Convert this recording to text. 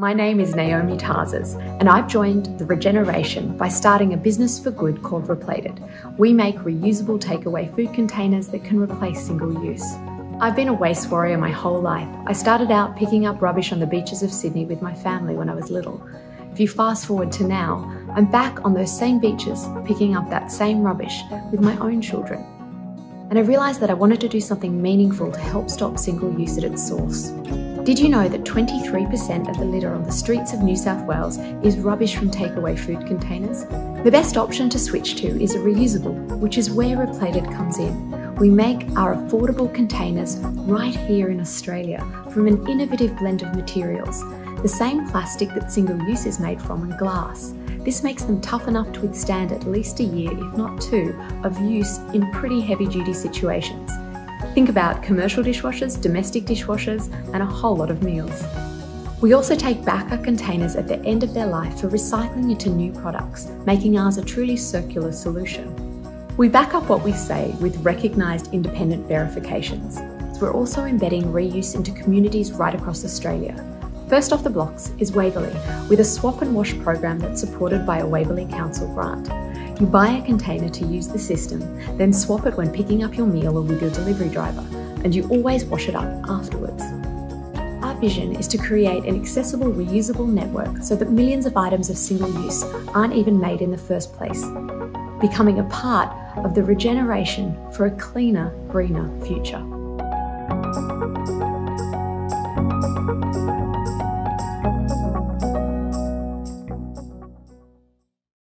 My name is Naomi Tarszisz, and I've joined the Regeneration by starting a business for good called RePlated. We make reusable takeaway food containers that can replace single use. I've been a waste warrior my whole life. I started out picking up rubbish on the beaches of Sydney with my family when I was little. If you fast forward to now, I'm back on those same beaches picking up that same rubbish with my own children. And I realised that I wanted to do something meaningful to help stop single use at its source. Did you know that 23% of the litter on the streets of New South Wales is rubbish from takeaway food containers? The best option to switch to is a reusable, which is where RePlated comes in. We make our affordable containers right here in Australia from an innovative blend of materials, the same plastic that single use is made from and glass. This makes them tough enough to withstand at least a year, if not two, of use in pretty heavy duty situations. Think about commercial dishwashers, domestic dishwashers, and a whole lot of meals. We also take back our containers at the end of their life for recycling into new products, making ours a truly circular solution. We back up what we say with recognised independent verifications. We're also embedding reuse into communities right across Australia. First off the blocks is Waverley, with a swap and wash program that's supported by a Waverley Council grant. You buy a container to use the system, then swap it when picking up your meal or with your delivery driver, and you always wash it up afterwards. Our vision is to create an accessible, reusable network so that millions of items of single use aren't even made in the first place, becoming a part of the regeneration for a cleaner, greener future.